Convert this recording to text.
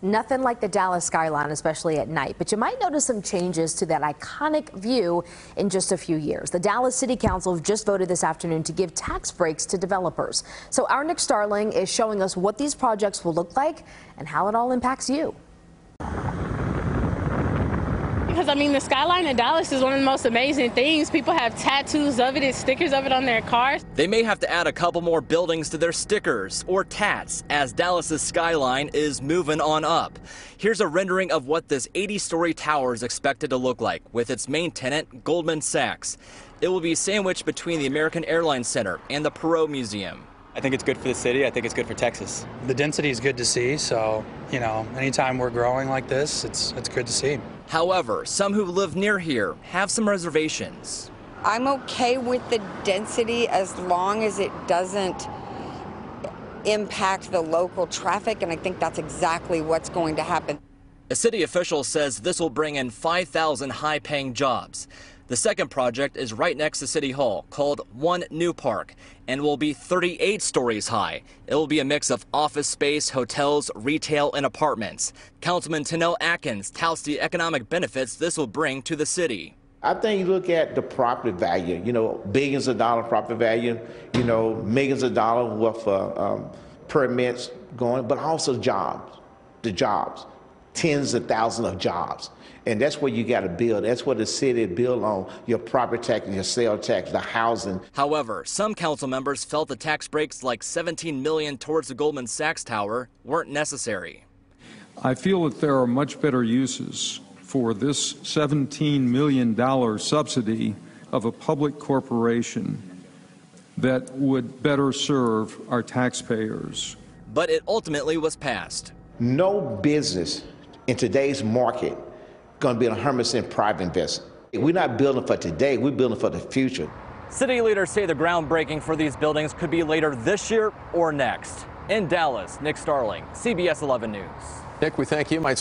Nothing like the Dallas skyline, especially at night, but you might notice some changes to that iconic view in just a few years. The Dallas City Council just voted this afternoon to give tax breaks to developers. So our Nick Starling is showing us what these projects will look like and how it all impacts you. Because I mean, the skyline in Dallas is one of the most amazing things. People have tattoos of it and stickers of it on their cars. They may have to add a couple more buildings to their stickers or tats as Dallas's skyline is moving on up. Here's a rendering of what this 80-story tower is expected to look like with its main tenant, Goldman Sachs. It will be sandwiched between the American Airlines Center and the Perot Museum. I think it's good for the city. I think it's good for Texas. The density is good to see, so, you know, anytime we're growing like this, it's, it's good to see. However, some who live near here have some reservations. I'm okay with the density as long as it doesn't impact the local traffic, and I think that's exactly what's going to happen. A city official says this will bring in 5,000 high paying jobs. The second project is right next to City Hall called One New Park and will be 38 stories high. It will be a mix of office space, hotels, retail, and apartments. Councilman Tennell Atkins touts the economic benefits this will bring to the city. I think you look at the property value, you know, billions of dollar property value, you know, millions of dollars worth of um, permits going, but also jobs, the jobs tens of thousands of jobs. And that's where you got to build. That's what the city build on your property tax, your sales tax, the housing. However, some council members felt the tax breaks like 17 million towards the Goldman Sachs Tower weren't necessary. I feel that there are much better uses for this $17 million subsidy of a public corporation that would better serve our taxpayers. But it ultimately was passed. No business in today's market going to be a 100% private investment. We're not building for today, we're building for the future. City leaders say the groundbreaking for these buildings could be later this year or next. In Dallas, Nick Starling, CBS 11 News. Nick, we thank you. Might